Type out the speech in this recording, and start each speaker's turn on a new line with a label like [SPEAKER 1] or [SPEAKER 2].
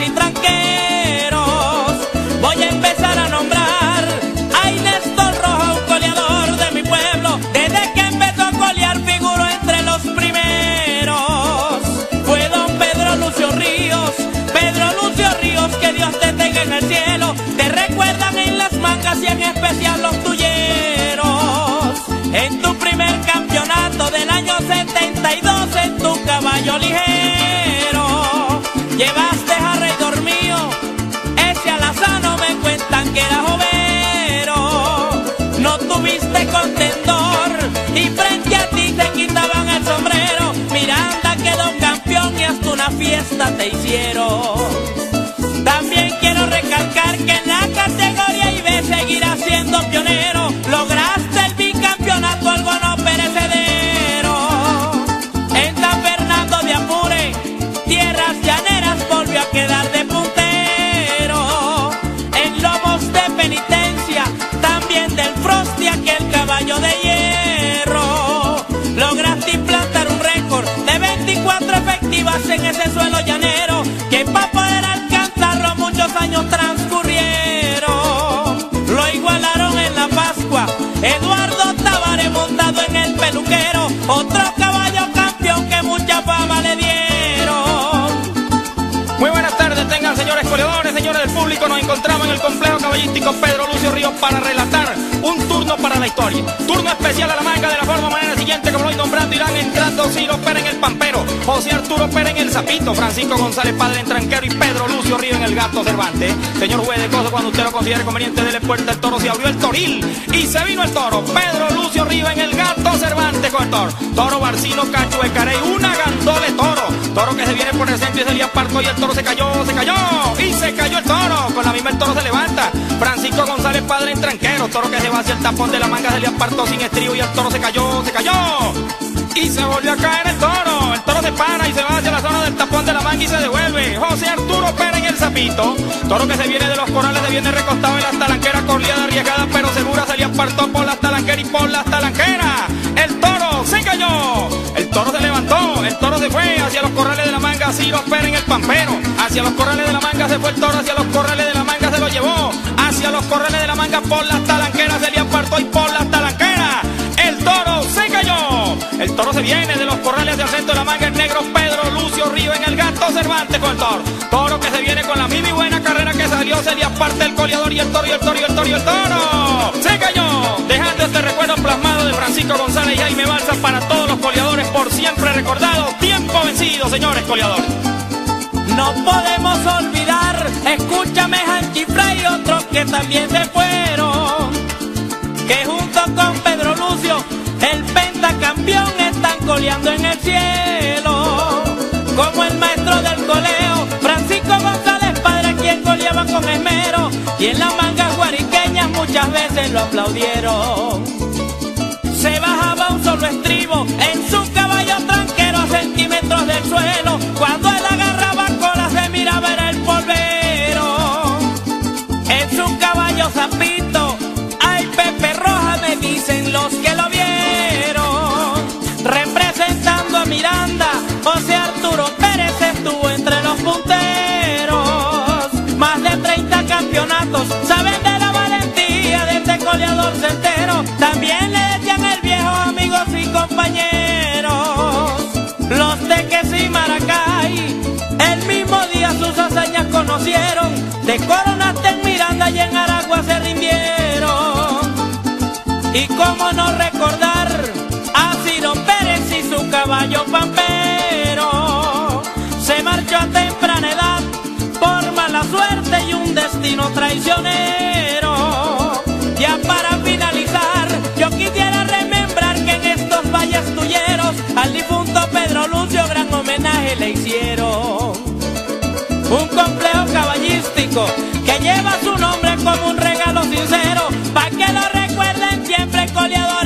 [SPEAKER 1] y tranqueros. Voy a empezar a nombrar a Néstor Roja, un coleador de mi pueblo. Desde que empezó a colear, figuró entre los primeros. Fue don Pedro Lucio Ríos, Pedro Lucio Ríos, que Dios te tenga en el cielo. Te recuerdan en las mangas y en especial los tuyeros. En tu primer campeonato del año 72, en tu caballo ligero. Que era jovero. No tuviste contendor y frente a ti te quitaban el sombrero. Miranda quedó campeón y hasta una fiesta te hicieron. También quiero recalcar que en la categoría IB seguirás siendo pionero. Lograste el bicampeonato, algo no perecedero. En San Fernando de Apure, tierras llaneras volvió a quedar de ese suelo llanero. Que para poder alcanzarlo muchos años transcurrieron. Lo igualaron en la Pascua. Eduardo Tavares montado en el peluquero. Otro caballo campeón que mucha fama le dieron.
[SPEAKER 2] Muy buenas tardes, tengan señores corredores, del público. Nos encontramos en el complejo caballístico Pedro Lucio Ríos para relatar un turno para la historia. Turno especial a la manga de la forma manera siguiente, como lo voy nombrando, irán entrando Ciro Pérez en el Pampero, José Arturo Pérez en el Zapito, Francisco González Padre en Tranquero y Pedro Lucio Ríos en el Gato Cervantes. Señor juez de cosas, cuando usted lo considere conveniente, dele puerta al toro, se abrió el toril y se vino el toro. Pedro Lucio Ríos en el Gato Cervantes con el toro. Toro Barcino Cacho de Carey, una gandole toro. Toro que se viene por el centro y se le apartó y el toro se cayó, se cayó se cayó el toro. Con la misma el toro se levanta. Francisco González Padre en Tranquero, toro que se va hacia el tapón de la manga, se le apartó sin estribo y el toro se cayó, se cayó. Y se volvió a caer el toro. El toro se para y se va hacia la zona del tapón de la manga y se devuelve. José Arturo Pérez en el zapito. Toro que se viene de los corrales, se viene recostado en las talanqueras, corrida arriesgada, pero segura se le apartó por las talanqueras y por las talanqueras. El toro se cayó. El toro se levantó. El toro se fue hacia los corrales de la manga. Ciro Pérez en el pampero. Hacia los corrales de la manga se fue el toro. Hacia los corrales de la manga se lo llevó. Hacia los corrales de la manga por las talanqueras se le apartó y por las talanqueras. El toro se cayó. El toro se viene de los corrales el centro de la manga. El negro Pedro Lucio Río en el gato Cervantes con el toro. Toro que se viene con la misma y buena carrera que salió. Se le aparte el coleador y el toro y el toro y el toro y el toro. Se cayó. Dejando este recuerdo plasmado de Francisco González y Jaime Balsa para todos los coleadores por siempre recordado. Tiempo vencido, señores coleadores.
[SPEAKER 1] No podemos olvidar, escúchame Hanchi y otros que también se fueron. Que junto con Pedro Lucio, el pentacampeón, están coleando en el cielo. Como el maestro del coleo, Francisco González Padre, quien coleaba con esmero. Y en las mangas guariqueñas muchas veces lo aplaudieron. Se bajaba un solo estribo en su caballo tranquero a centímetros del suelo. Cuando él También le decían el viejo amigos y compañeros. Los teques y Maracay, el mismo día sus hazañas conocieron. De Coronaste en Miranda y en Aragua se rindieron. Y cómo no recordar a Ciro Pérez y su caballo pampero. Se marchó a temprana edad por mala suerte y un destino traicionero. Al difunto Pedro Lucio gran homenaje le hicieron. Un complejo caballístico que lleva su nombre como un regalo sincero, para que lo recuerden siempre coleador.